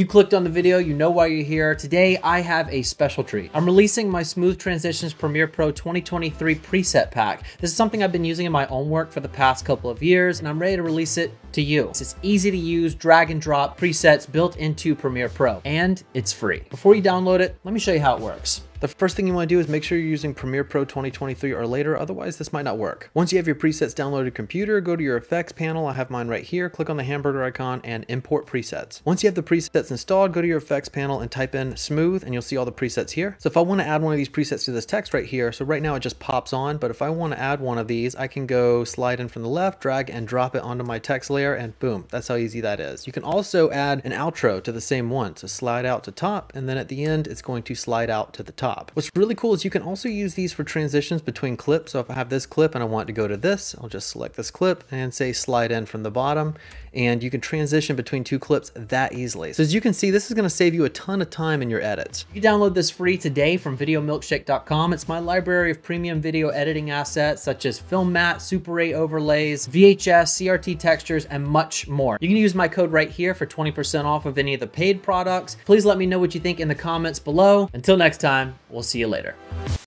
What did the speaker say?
You clicked on the video, you know why you're here. Today, I have a special treat. I'm releasing my Smooth Transitions Premiere Pro 2023 preset pack. This is something I've been using in my own work for the past couple of years, and I'm ready to release it to you. It's easy to use, drag and drop presets built into Premiere Pro, and it's free. Before you download it, let me show you how it works. The first thing you want to do is make sure you're using Premiere Pro 2023 or later, otherwise this might not work. Once you have your presets downloaded to computer, go to your effects panel. I have mine right here. Click on the hamburger icon and import presets. Once you have the presets installed, go to your effects panel and type in smooth and you'll see all the presets here. So if I want to add one of these presets to this text right here, so right now it just pops on, but if I want to add one of these, I can go slide in from the left, drag and drop it onto my text layer and boom, that's how easy that is. You can also add an outro to the same one. So slide out to top and then at the end, it's going to slide out to the top top. What's really cool is you can also use these for transitions between clips. So if I have this clip and I want to go to this, I'll just select this clip and say slide in from the bottom and you can transition between two clips that easily. So as you can see, this is gonna save you a ton of time in your edits. You download this free today from videomilkshake.com. It's my library of premium video editing assets such as Film Matte, Super 8 overlays, VHS, CRT textures, and much more. You can use my code right here for 20% off of any of the paid products. Please let me know what you think in the comments below. Until next time, we'll see you later.